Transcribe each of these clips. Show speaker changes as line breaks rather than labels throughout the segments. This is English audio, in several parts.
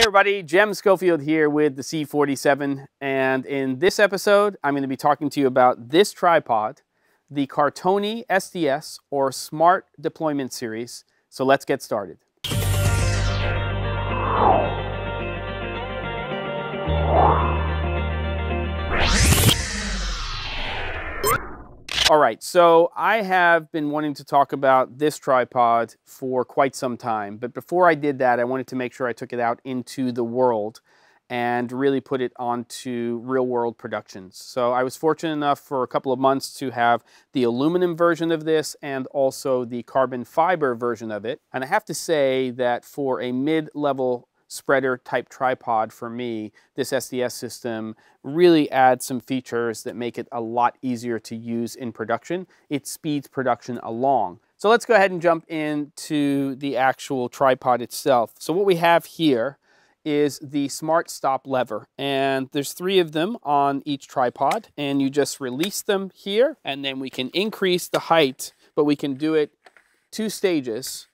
Hey everybody, Jem Schofield here with the C47 and in this episode I'm going to be talking to you about this tripod, the Cartoni SDS or Smart Deployment Series. So let's get started. All right, so I have been wanting to talk about this tripod for quite some time, but before I did that, I wanted to make sure I took it out into the world and really put it onto real world productions. So I was fortunate enough for a couple of months to have the aluminum version of this and also the carbon fiber version of it. And I have to say that for a mid-level spreader type tripod for me, this SDS system really adds some features that make it a lot easier to use in production. It speeds production along. So let's go ahead and jump into the actual tripod itself. So what we have here is the smart stop lever and there's three of them on each tripod and you just release them here and then we can increase the height but we can do it two stages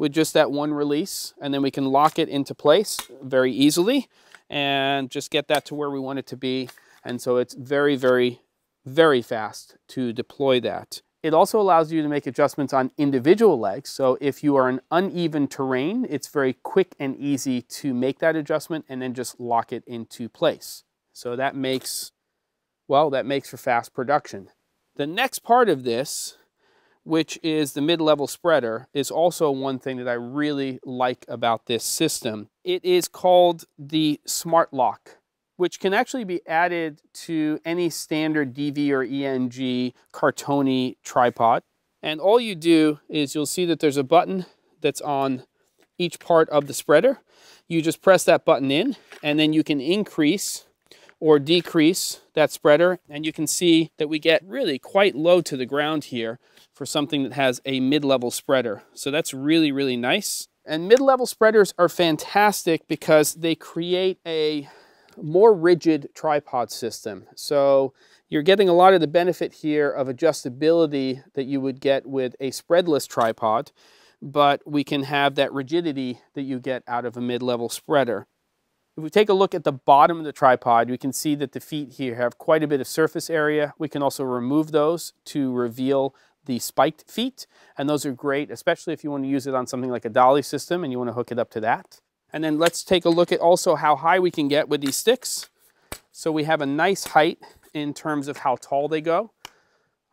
with just that one release and then we can lock it into place very easily and just get that to where we want it to be. And so it's very, very, very fast to deploy that. It also allows you to make adjustments on individual legs. So if you are in uneven terrain, it's very quick and easy to make that adjustment and then just lock it into place. So that makes, well, that makes for fast production. The next part of this which is the mid-level spreader, is also one thing that I really like about this system. It is called the Smart Lock, which can actually be added to any standard DV or ENG Cartoni tripod. And all you do is you'll see that there's a button that's on each part of the spreader. You just press that button in and then you can increase or decrease that spreader. And you can see that we get really quite low to the ground here for something that has a mid-level spreader. So that's really, really nice. And mid-level spreaders are fantastic because they create a more rigid tripod system. So you're getting a lot of the benefit here of adjustability that you would get with a spreadless tripod, but we can have that rigidity that you get out of a mid-level spreader. If we take a look at the bottom of the tripod, we can see that the feet here have quite a bit of surface area. We can also remove those to reveal the spiked feet, and those are great, especially if you want to use it on something like a dolly system and you want to hook it up to that. And then let's take a look at also how high we can get with these sticks. So we have a nice height in terms of how tall they go.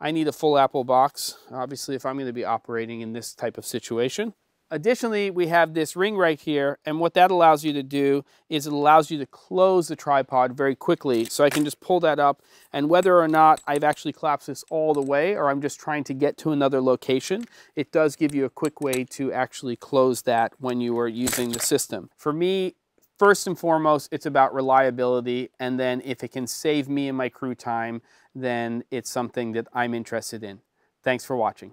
I need a full apple box, obviously, if I'm going to be operating in this type of situation. Additionally, we have this ring right here, and what that allows you to do is it allows you to close the tripod very quickly. So I can just pull that up, and whether or not I've actually collapsed this all the way or I'm just trying to get to another location, it does give you a quick way to actually close that when you are using the system. For me, first and foremost, it's about reliability, and then if it can save me and my crew time, then it's something that I'm interested in. Thanks for watching.